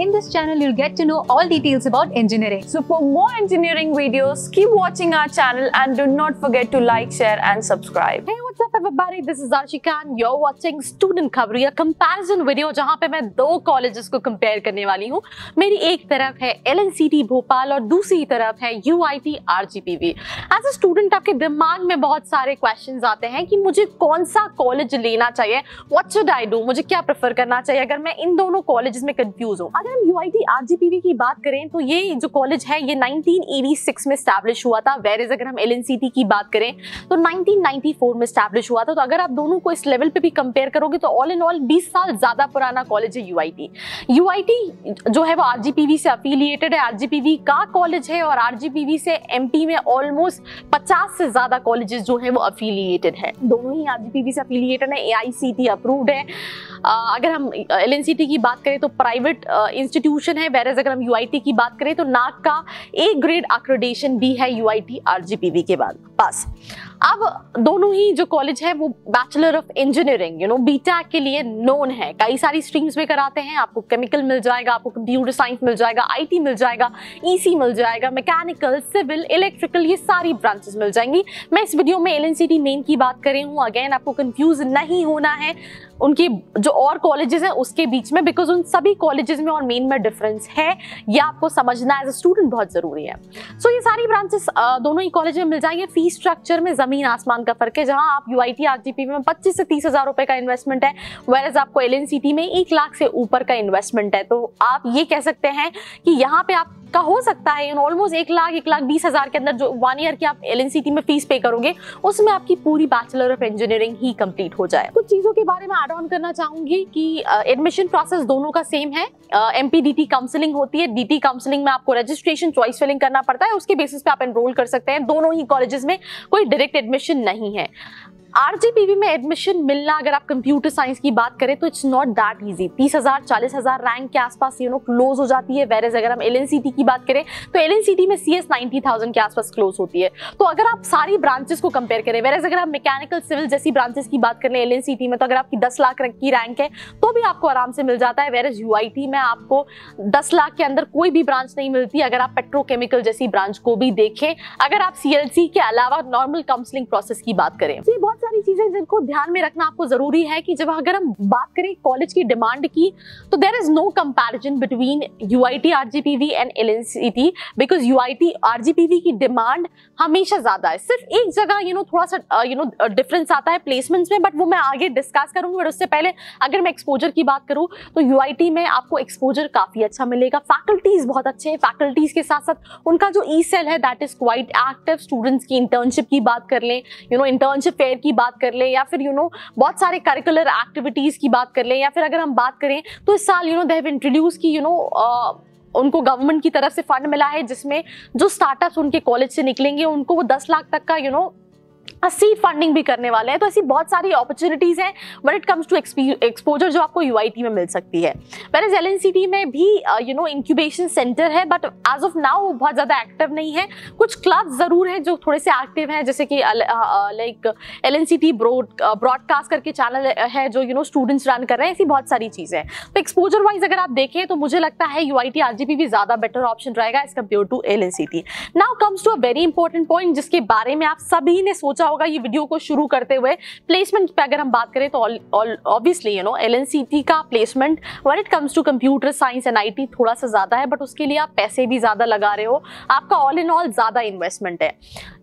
In this channel, you'll get to know all details about engineering. So for more engineering videos, keep watching our channel and do not forget to like, share and subscribe. Hey, what's up everybody? This is Arshika and you're watching Student खबरी a comparison video जहाँ पे मैं दो colleges को compare करने वाली हूँ मेरी एक तरफ़ है LNCT भोपाल और दूसरी तरफ़ है UIT RGPV. As a student आपके दिमाग में बहुत सारे questions आते हैं कि मुझे कौन सा college लेना चाहिए What should I do? मुझे क्या prefer करना चाहिए अगर मैं इन दोनों colleges में confuse हूँ अगर हम UIT RGPV की बात करें तो ये जो college है, ये 1986 में establish हुआ था। Whereas अगर हम LNCT की बात करें तो 1994 में establish हुआ था। तो अगर आप दोनों को इस लेवल पे भी कंपेयर करोगे तो ऑल इन ऑल 20 साल ज़्यादा पुराना कॉलेज है यूआईटी यूआईटी जो है, वो आरजीपीवी से अफिलिएटेड है। आरजीपीवी का कॉलेज है और आरजीपीवी से एमपी में ऑलमोस्ट 50 से ज़्यादा कॉलेजेस जो है, वो अफिलिएटेड है। दोनों ही आरजीपीवी से अफिलिएटेड है। एआईसीटी अप्रूव्ड है। अगर हम एल की बात करें तो प्राइवेट इंस्टीट्यूशन है। वेरज अगर हम यूआईटी की बात करें तो नाक का ए ग्रेड अक्रोडेशन भी है यू आई के बाद। पास अब दोनों ही जो कॉलेज है वो bachelor of engineering you know BTech के लिए नोन है। कई सारी स्ट्रीम्स में कराते हैं। आपको केमिकल मिल जाएगा आपको कंप्यूटर साइंस मिल जाएगा आईटी मिल जाएगा ईसी e मिल जाएगा मैकेनिकल सिविल इलेक्ट्रिकल ये सारी ब्रांचेस मिल जाएँगी। मैं इस वीडियो में एल एन मेन की बात करी हूँ। अगेन आपको कंफ्यूज नहीं होना है। उनकी जो और कॉलेजेस हैं उसके बीच में बिकॉज़ उन सभी कॉलेजेस में और मेन में डिफरेंस है। ये आपको समझना एज अ स्टूडेंट बहुत ज़रूरी है। सो so, ये सारी ब्रांचेस दोनों ही कॉलेज में मिल जाएँगे। फ़ीस स्ट्रक्चर में ज़मीन आसमान का फ़र्क है, जहाँ आप यू आई में पच्चीस से तीस हज़ार रुपए का इन्वेस्टमेंट है वेर आपको एल में एक लाख से ऊपर का इन्वेस्टमेंट है। तो आप ये कह सकते हैं कि यहाँ पे आप का हो सकता है ऑलमोस्ट एक लाख एक लाख बीस हज़ार के अंदर जो वन ईयर की आप एलएनसीटी में फ़ीस पे करोगे उसमें आपकी पूरी बैचलर ऑफ़ इंजीनियरिंग ही कंप्लीट हो जाए। कुछ चीज़ों के बारे में एड ऑन करना चाहूँगी कि एडमिशन uh, प्रोसेस दोनों का सेम है। एम पी काउंसलिंग होती है। डी काउंसलिंग में आपको रजिस्ट्रेशन चॉइस फिलिंग करना पड़ता है। उसके बेसिस पे आप एनरोल कर सकते हैं। दोनों ही कॉलेजेस में कोई डायरेक्ट एडमिशन नहीं है। आरजीपीवी में एडमिशन मिलना, अगर आप कंप्यूटर साइंस की बात करें तो इट्स नॉट दैट इजी तीस हज़ार, चालीस हज़ार रैंक के आसपास यू नो क्लोज हो जाती है वेर अगर हम एल की बात करें तो एल में सी एस थाउज़ेंड के आसपास क्लोज होती है. तो अगर आप सारी ब्रांचेस को कंपेयर करें वेर अगर आप मैकेनिकल सिविल जैसी ब्रांचेस की बात करें एल में तो अगर आपकी दस लाख की रैंक है तो भी आपको आराम से मिल जाता है वेर एज यू में आपको दस लाख के अंदर कोई भी ब्रांच नहीं मिलती, अगर आप पेट्रोकेमिकल जैसी ब्रांच को भी देखें. अगर आप CLC के अलावा नॉर्मल काउंसलिंग प्रोसेस की बात करें तो बहुत चीज़ें जिनको ध्यान में रखना आपको ज़रूरी है कि जब अगर हम बात करें कॉलेज की डिमांड की तो there is no comparison between U I T R G P V and L N C T because U I T R G P V की डिमांड हमेशा ज़्यादा है। सिर्फ़ एक जगह यू नो थोड़ा सा यू नो डिफरेंस आता है प्लेसमेंट्स में बट वो मैं आगे डिस्कस करूँगी बट उससे पहले अगर मैं एक्सपोजर की बात करूँ तो यू आई टी में आपको एक्सपोजर काफ़ी अच्छा मिलेगा। फैकल्टीज बहुत अच्छे हैं। फैकल्टीज के साथ साथ उनका जो ई सेल है that is quite active students की इंटर्नशिप की बात कर लें यू नो इंटर्नशिप फेयर की बात कर लें या फिर यू you नो know, बहुत सारे करिकुलर एक्टिविटीज़ की बात कर लें या फिर अगर हम बात करें तो इस साल यू नो देव इंट्रोड्यूस की यू नो उनको गवर्नमेंट की तरफ़ से फंड मिला है जिसमें जो स्टार्टअप्स उनके कॉलेज से निकलेंगे उनको वो दस लाख तक का you you know know, seed funding भी करने वाले हैं। तो ऐसी बहुत सारी अपॉर्चुनिटीज़ हैं when it comes to exposure जो आपको यूआईटी में मिल सकती है। वेर एल में भी यू नो इंक्यूबेशन सेंटर है बट एज ऑफ़ नाउ बहुत ज़्यादा एक्टिव नहीं है। कुछ क्लब ज़रूर है जो थोड़े से एक्टिव हैं, जैसे कि like L N C T broadcast करके चैनल है जो यू नो स्टूडेंट्स रन कर रहे हैं, ऐसी बहुत सारी चीज़ें तो एक्सपोजर वाइज अगर आप देखें तो मुझे लगता है U I T R G P V ज़्यादा बेटर ऑप्शन रहेगा as compare to L N C T now comes to a very important point जिसके बारे में आप सभी ने सोचा होगा ये वीडियो को शुरू करते हुए। प्लेसमेंट पे अगर हम बात करें तो ऑब्वियसली यू नो एलएनसीटी का placement when it comes to computer science and IT थोड़ा सा ज़्यादा है बट उसके लिए आप पैसे भी ज़्यादा लगा रहे हो। आपका ऑल इन ऑल ज़्यादा इन्वेस्टमेंट है।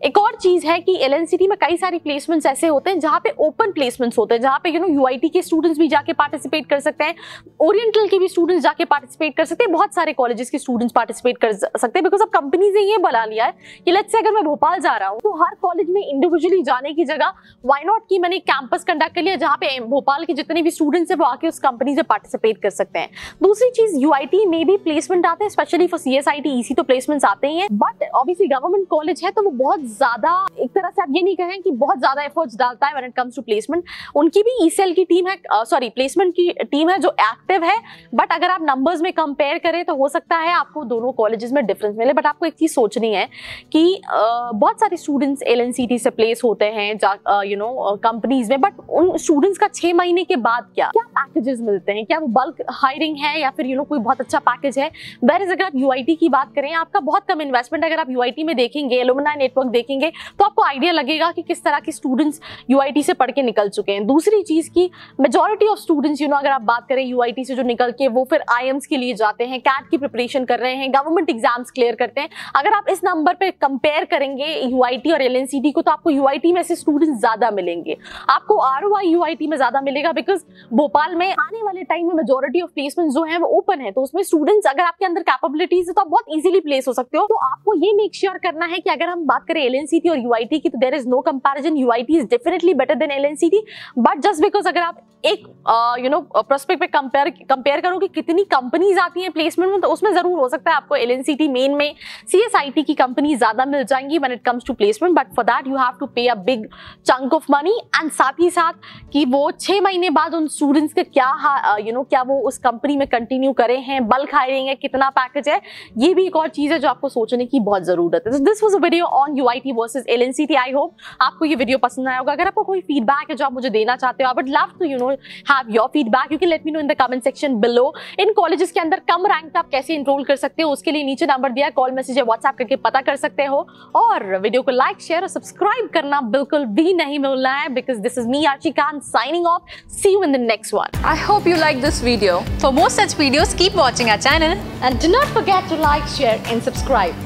एक और चीज़ है कि एल में कई सारी प्लेसमेंट्स ऐसे होते हैं जहाँ पे ओपन प्लेसमेंट्स होते हैं, जहाँ पे यू नो यू के स्टूडेंट्स भी जाके पार्टिसिपेट कर सकते हैं। ओरिएंटल के भी स्टूडेंट्स जाके पार्टिसिपेट कर सकते हैं। बहुत सारे कॉलेजेस के स्टूडेंट्स पार्टिसिपेट कर सकते हैं। बिकॉज़ अब कंपनीज़ ने ये बना लिया है कि लेट्स से अगर मैं भोपाल जा रहा हूँ तो हर कॉलेज में इंडिविजुअली जाने की जगह वाई नॉट की मैंने कैंपस कंडक्ट कर लिया जहाँ पे भोपाल के जितने भी स्टूडेंट्स है वो आके उस कंपनी से पार्टिसिपेट कर सकते हैं। दूसरी चीज़ यूआईटी में भी प्लेसमेंट आते हैं specially for C S I तो प्लेसमेंट आते ही है बट ऑब्वियसली गवर्नमेंट कॉलेज है तो वो बहुत ज़्यादा एक तरह से आप ये नहीं कहें कि बहुत ज़्यादा एफर्ट्स डालता है when it comes to placement उनकी भी ई e की टीम है सॉरी प्लेसमेंट की टीम है जो एक्टिव है बट अगर आप नंबर्स में कंपेयर करें तो हो सकता है आपको दोनों कॉलेजेस में डिफरेंस मिले बट आपको एक चीज़ सोचनी है कि uh, बहुत सारे स्टूडेंट्स एल से प्लेस होते हैं यू नो कंपनीज़ में बट उन स्टूडेंट्स का छह महीने के बाद क्या? क्या पैकेजेस मिलते हैं? क्या वो बल्क हायरिंग है या फिर यू नो कोई बहुत अच्छा पैकेज है? वेर इज़ अगर आप यूआईटी की बात करें, आपका बहुत कम इन्वेस्टमेंट अगर आप यूआईटी में देखेंगे एलुमनाई नेटवर्क देखेंगे तो आपको आइडिया लगेगा कि किस तरह के स्टूडेंट्स यूआईटी से पढ़ के निकल चुके हैं। दूसरी चीज़ की majority of students you know अगर आप बात करें यूआईटी से जो निकल के, वो फिर आई के लिए जाते हैं कैट की प्रिपरेशन कर रहे हैं गवर्नमेंट एग्ज़ाम्स क्लियर करते हैं। अगर आप इस नंबर पर कंपेयर करेंगे यूआईटी और एल को तो आपको यूआईटी में से स्टूडेंट्स ज़्यादा मिलेंगे। आपको आर ओ में ज़्यादा मिलेगा बिकॉज़ भोपाल में आने वाले टाइम में मेजोरिटी ऑफ़ प्लेसमेंट जो है वो ओपन है तो उसमें स्टूडेंट्स अगर आपके अंदर कैपेबिलिटीज है तो आप बहुत इजीली प्लेस हो सकते हो। तो आपको ये मेक श्योर sure करना है कि अगर हम बात करें एलएनसीटी और यूआईटी की तो there is no comparison UIT is definitely better than L but just because अगर आप एक यू नो प्रोस्पेक्ट पे कंपेयर कंपेयर करो कि कितनी कंपनीज़ आती हैं प्लेसमेंट में तो उसमें ज़रूर हो सकता है आपको एलएनसीटी मेन में सीएसआईटी की कंपनी ज़्यादा मिल जाएँगी when it comes to placement but for that you have to pay a big chunk of money and साथ ही साथ कि वो छह महीने बाद उन स्टूडेंट्स के क्या यू नो क्या वो उस कंपनी में कंटिन्यू करे हैं बल्क हायरिंग है कितना पैकेज है, ये भी एक और चीज़ है जो आपको सोचने की बहुत ज़रूरत है। This was a video on U I T versus L I hope आपको ये वीडियो पसंद आया होगा। अगर आपको कोई फीडबैक है जो आप मुझे देना चाहते हो but love to you know have your feedback you can let me know in the comment section below in colleges के अंदर कम रैंक आप कैसे इनरोल कर सकते हो उसके लिए नीचे नंबर दिया कॉल मैसेज या व्हाट्सएप करके पता कर सकते हो। और वीडियो को लाइक शेयर और सब्सक्राइब करना बिल्कुल भी नहीं मिलना है because this is me Archi Khan signing off. See you in the next one. I hope you like this video. For more such videos, keep watching our channel. and do not forget to like share and subscribe.